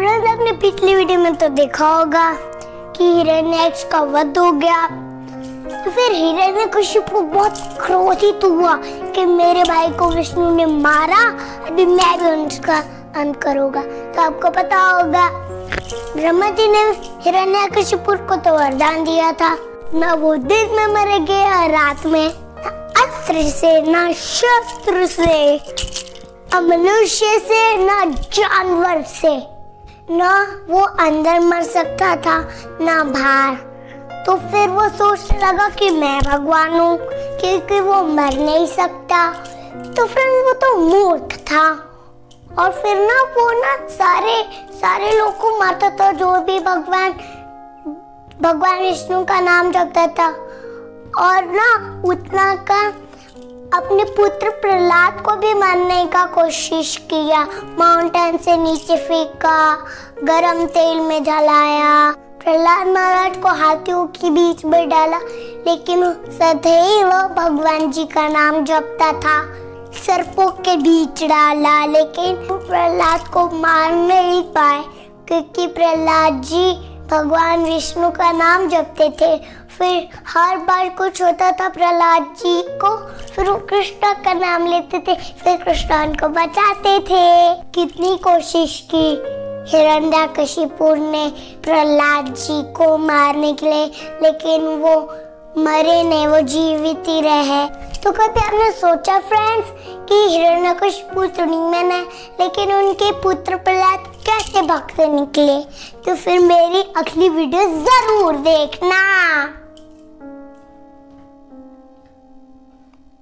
Friends, आपने पिछली video में तो देखा होगा कि हिरण्याक्ष का वध हो गया। तो फिर हिरण्यकशिप को बहुत क्रोधित हुआ कि मेरे भाई को विष्णु ने मारा। अभी मैं भी उनका अंत करूँगा। तो आपको पता होगा, ब्रह्मा जी ने हिरण्यकशिपुर को तो वरदान दिया था। न वो दिन में मर गया रात में न अस्त्र से, न शस्त्र से, न मनुष्य से, न जानवर से। न वो अंदर मर सकता था, न बाहर। तो फिर वो सोचने लगा कि मैं भगवान हूँ, क्योंकि वो मर नहीं सकता। तो फिर वो तो मूर्ख था। और फिर ना वो ना सारे सारे लोग को मारता था, जो भी भगवान भगवान विष्णु का नाम जपता था। और ना उतना का अपने पुत्र प्रहलाद को भी मारने का कोशिश किया। माउंटेन से नीचे फेंका, गरम तेल में जलाया। प्रहलाद महाराज को हाथियों के बीच में डाला, लेकिन सदैव भगवान जी का नाम जपता था। सर्पों के बीच डाला, लेकिन प्रहलाद को मार नहीं पाए, क्योंकि प्रहलाद जी भगवान विष्णु का नाम जपते थे। फिर हर बार कुछ होता था, प्रहलाद जी को। फिर वो कृष्ण का नाम लेते थे, फिर कृष्ण उनको बचाते थे। कितनी कोशिश की। हिरण्यकशिपुर ने प्रहलाद जी को मारने के लिए, लेकिन वो मरे नहीं, वो जीवित ही रहे। तो कभी आपने सोचा फ्रेंड्स कि हिरण्यकशिपु तो नहीं मैंने लेकिन उनके पुत्र प्रहलाद कैसे भक्त निकले? तो फिर मेरी अगली वीडियो ज़रूर देखना।